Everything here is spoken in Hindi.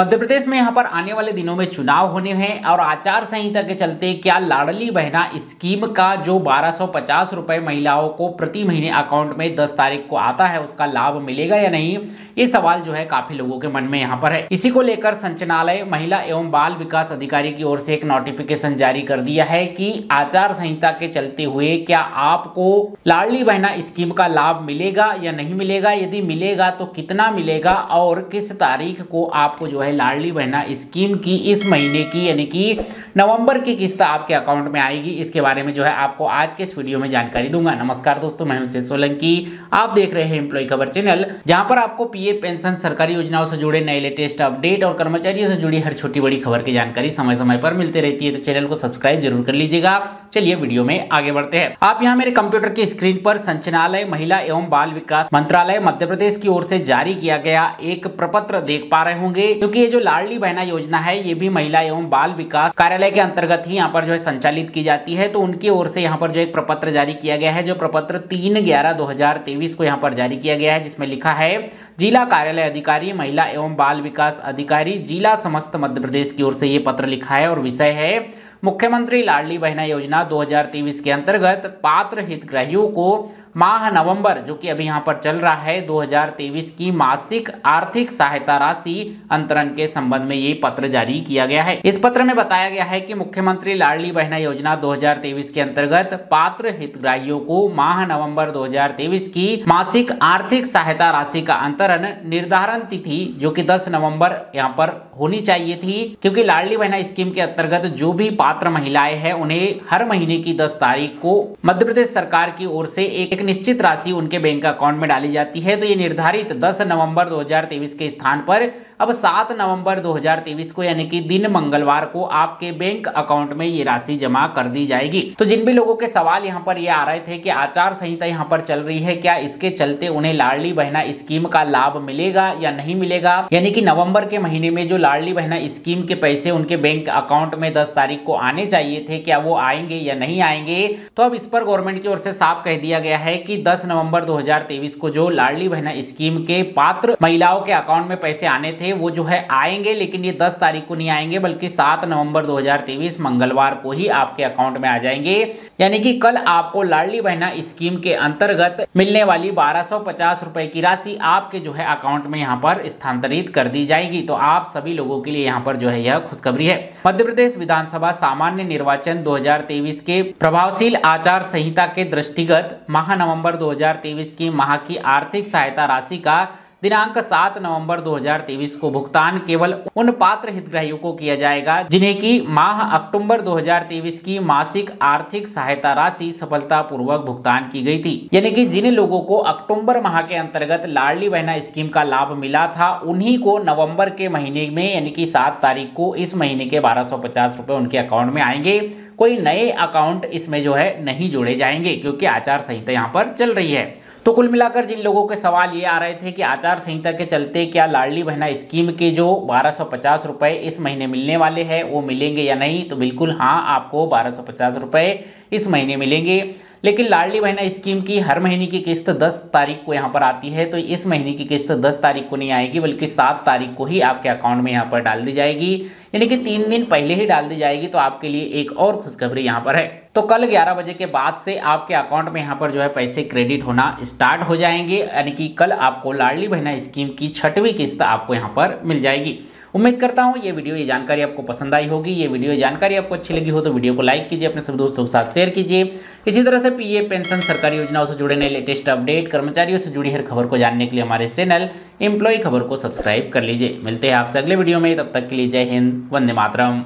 मध्य प्रदेश में यहाँ पर आने वाले दिनों में चुनाव होने हैं और आचार संहिता के चलते क्या लाडली बहना स्कीम का जो बारह रुपए महिलाओं को प्रति महीने अकाउंट में 10 तारीख को आता है, उसका लाभ मिलेगा या नहीं? ये सवाल जो है काफ़ी लोगों के मन में यहाँ पर है। इसी को लेकर संचालय महिला एवं बाल विकास अधिकारी की ओर से एक नोटिफिकेशन जारी कर दिया है कि आचार संहिता के चलते हुए क्या आपको लाडली बहना स्कीम का लाभ मिलेगा या नहीं मिलेगा? यदि मिलेगा तो कितना मिलेगा? और किस तारीख को आपको जो है लाडली बहना स्कीम की इस महीने की, यानी कि नवंबर की किस्त आपके अकाउंट में आएगी? इसके बारे में जो है आपको आज के इस वीडियो में जानकारी दूँगा। नमस्कार दोस्तों, मैं सोलंकी आप देख रहे हैं एम्प्लॉय खबर चैनल जहाँ पर आपको पीए पेंशन सरकारी योजनाओं से जुड़े नए लेटेस्ट अपडेट और कर्मचारियों से जुड़ी हर छोटी बड़ी खबर की जानकारी समय समय पर मिलती रहती है तो चैनल को सब्सक्राइब ज़रूर कर लीजिएगा। चलिए वीडियो में आगे बढ़ते हैं। आप यहाँ मेरे कंप्यूटर की स्क्रीन पर संचालय, महिला एवं बाल विकास मंत्रालय, मध्य प्रदेश की ओर से जारी किया गया एक प्रपत्र देख पा रहे होंगे, क्योंकि ये जो लाडली बहना योजना है, ये भी महिला एवं बाल विकास कार्यालय के अंतर्गत ही यहाँ पर जो है संचालित की जाती है तो उनकी ओर से यहाँ पर जो एक प्रपत्र जारी किया गया है, जो प्रपत्र तीन ग्यारह दो को यहाँ पर जारी किया गया है, जिसमें लिखा है जिला कार्यालय अधिकारी, महिला एवं बाल विकास अधिकारी, जिला समस्त मध्य प्रदेश की ओर से ये पत्र लिखा है और विषय है, मुख्यमंत्री लाडली बहना योजना 2023 के अंतर्गत पात्र हितग्राहियों को माह नवंबर, जो कि अभी यहाँ पर चल रहा है 2023 की मासिक आर्थिक सहायता राशि अंतरण के संबंध में ये पत्र जारी किया गया है। इस पत्र में बताया गया है कि मुख्यमंत्री लाडली बहना योजना 2023 के अंतर्गत पात्र हितग्राहियों को माह नवंबर 2023 की मासिक आर्थिक सहायता राशि का अंतरण निर्धारण तिथि, जो कि 10 नवंबर, यहाँ पर होनी चाहिए थी। क्योंकि लाडली बहना स्कीम के अंतर्गत जो भी पात्र महिलाएँ हैं, उन्हें हर महीने की दस तारीख को मध्य प्रदेश सरकार की ओर से एक एक निश्चित राशि उनके बैंक अकाउंट में डाली जाती है। तो ये निर्धारित 10 नवंबर 2023 के स्थान पर अब 7 नवंबर 2023 को, यानी कि दिन मंगलवार को, आपके बैंक अकाउंट में ये राशि जमा कर दी जाएगी। तो जिन भी लोगों के सवाल यहाँ पर ये आ रहे थे कि आचार संहिता यहाँ पर चल रही है, क्या इसके चलते उन्हें लाडली बहना स्कीम का लाभ मिलेगा या नहीं मिलेगा? यानी कि नवंबर के महीने में जो लाडली बहना स्कीम के पैसे उनके बैंक अकाउंट में दस तारीख को आने चाहिए थे, क्या वो आएँगे या नहीं आएँगे? तो अब इस पर गवर्नमेंट की ओर से साफ़ कह दिया गया है कि 10 नवंबर 2023 को जो लाडली बहना स्कीम के पात्र महिलाओं के अकाउंट में पैसे आने थे वो जो है आएँगे, लेकिन ये 10 तारीख को नहीं आएँगे, बल्कि 7 नवंबर 2023 मंगलवार को ही आपके अकाउंट में आ जाएँगे। यानी कि कल आपको लाडली बहना स्कीम के अंतर्गत मिलने वाली बारह रुपए की राशि आपके जो है अकाउंट में यहाँ पर स्थानांतरित कर दी जाएगी। तो आप सभी लोगों के लिए यहाँ पर जो है यह खुशखबरी है। मध्य प्रदेश विधानसभा सामान्य निर्वाचन 2023 के प्रभावशील आचार संहिता के दृष्टिगत माह महानवंबर 2023 की माह की आर्थिक सहायता राशि का दिनांक 7 नवंबर 2023 को भुगतान केवल उन पात्र हितग्राहियों को किया जाएगा, जिन्हें की माह अक्टूबर 2023 की मासिक आर्थिक सहायता राशि सफलतापूर्वक भुगतान की गई थी। यानी कि जिन लोगों को अक्टूबर माह के अंतर्गत लाडली बहना स्कीम का लाभ मिला था, उन्हीं को नवंबर के महीने में, यानी कि सात तारीख को इस महीने के बारह रुपए उनके अकाउंट में आएँगे। कोई नए अकाउंट इसमें जो है नहीं जोड़े जाएँगे, क्योंकि आचार संहिता यहाँ पर चल रही है। तो कुल मिलाकर जिन लोगों के सवाल ये आ रहे थे कि आचार संहिता के चलते क्या लाडली बहना स्कीम के जो बारह रुपए इस महीने मिलने वाले हैं, वो मिलेंगे या नहीं? तो बिल्कुल हाँ आपको बारह रुपए इस महीने मिलेंगे। लेकिन लाडली बहना स्कीम की हर महीने की किस्त 10 तारीख को यहाँ पर आती है तो इस महीने की किस्त 10 तारीख को नहीं आएगी, बल्कि 7 तारीख को ही आपके अकाउंट में यहाँ पर डाल दी जाएगी। यानी कि तीन दिन पहले ही डाल दी जाएगी तो आपके लिए एक और खुशखबरी यहाँ पर है। तो कल 11 बजे के बाद से आपके अकाउंट में यहाँ पर जो है पैसे क्रेडिट होना स्टार्ट हो जाएँगे, यानी कि कल आपको लाडली बहना स्कीम की छठवीं किस्त आपको यहाँ पर मिल जाएगी। उम्मीद करता हूँ ये वीडियो, ये जानकारी आपको पसंद आई होगी। ये वीडियो जानकारी आपको अच्छी लगी हो तो वीडियो को लाइक कीजिए, अपने सभी दोस्तों के साथ शेयर कीजिए। इसी तरह से पीए पेंशन, सरकारी योजनाओं से जुड़े नए लेटेस्ट अपडेट, कर्मचारियों से जुड़ी हर खबर को जानने के लिए हमारे चैनल एम्प्लॉय खबर को सब्सक्राइब कर लीजिए। मिलते हैं आपसे अगले वीडियो में, तब तक के लिए जय हिंद, वंदे मातरम।